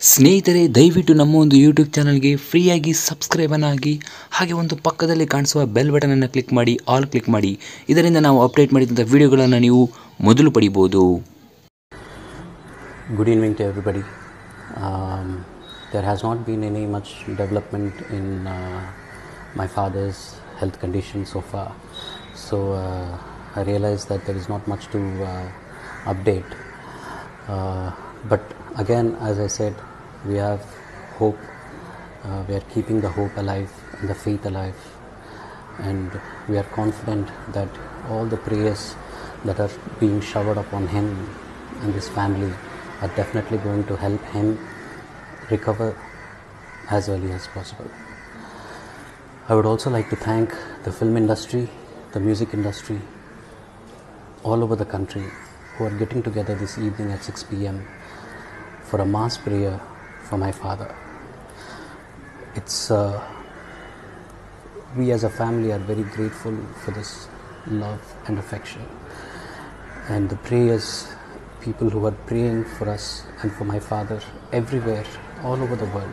ಸ್ನೇಹಿತರೆ, ದಯವಿಟ್ಟು ನಮ್ಮ ಒಂದು ಯೂಟ್ಯೂಬ್ ಚಾನಲ್ಗೆ ಫ್ರೀಯಾಗಿ ಸಬ್ಸ್ಕ್ರೈಬನ್ನಾಗಿ ಹಾಗೆ ಒಂದು ಪಕ್ಕದಲ್ಲಿ ಕಾಣಿಸುವ ಬೆಲ್ ಬಟನನ್ನು ಕ್ಲಿಕ್ ಮಾಡಿ ಆಲ್ ಕ್ಲಿಕ್ ಮಾಡಿ. ಇದರಿಂದ ನಾವು ಅಪ್ಡೇಟ್ ಮಾಡಿದಂಥ ವಿಡಿಯೋಗಳನ್ನು ನೀವು ಮೊದಲು ಪಡಿಬೋದು. Good evening to everybody there has not been any much development in my father's health condition so far so I realise that there is not much to update but again as I said we have hope. Uh, we are keeping the hope alive and the faith alive. And we are confident that all the prayers that are being showered upon him and his family are definitely going to help him recover as early as possible. I would also like to thank the film industry, the music industry, all over the country who are getting together this evening at 6 pm for a mass prayer for my father. It's uh, we as a family are very grateful for this love and affection. And the prayers people who are praying for us and for my father everywhere all over the world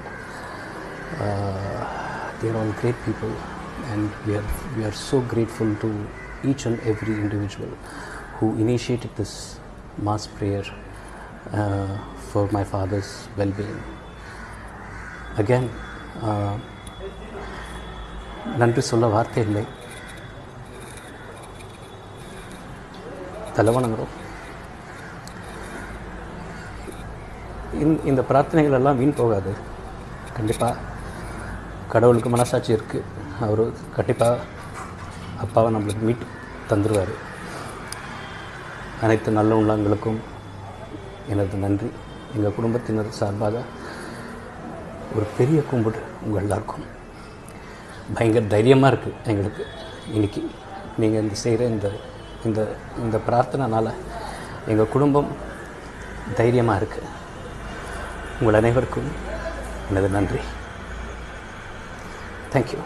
uh, they're all great people. And we are we are so grateful to each and every individual who initiated this mass prayer uh, for my father's well-being again uh, நன்றி சொல்ல வார்த்தை இல்லை. தலைவணங்கிறோம். இந்த இந்த பிரார்த்தனைகள் எல்லாம் வீண் போகாது. கண்டிப்பாக கடவுளுக்கு மனசாட்சி இருக்குது அவர் கண்டிப்பாக அப்பாவை நம்மளுக்கு மீட் தந்துடுவார் அனைத்து நல்ல உள்ளங்களுக்கும் எனது நன்றி. எங்கள் குடும்பத்தினர் சார்பாக ஒரு பெரிய கும்பிடு உங்கள் எல்லாருக்கும். பயங்கர தைரியமாக இருக்குது எங்களுக்கு. இன்னைக்கு நீங்கள் இந்த செய்கிற இந்த இந்த இந்த பிரார்த்தனைனால எங்கள் குடும்பம் தைரியமாக இருக்குது உங்கள் அனைவருக்கும் எனது நன்றி. தேங்க்யூ